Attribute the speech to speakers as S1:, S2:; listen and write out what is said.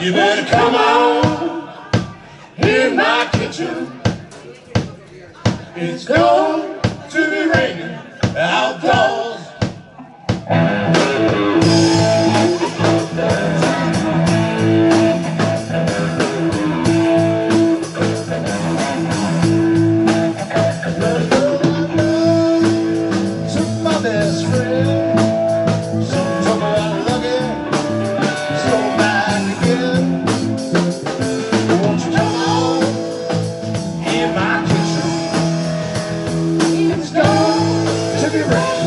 S1: You better come on in my kitchen. It's going to be raining. be rich.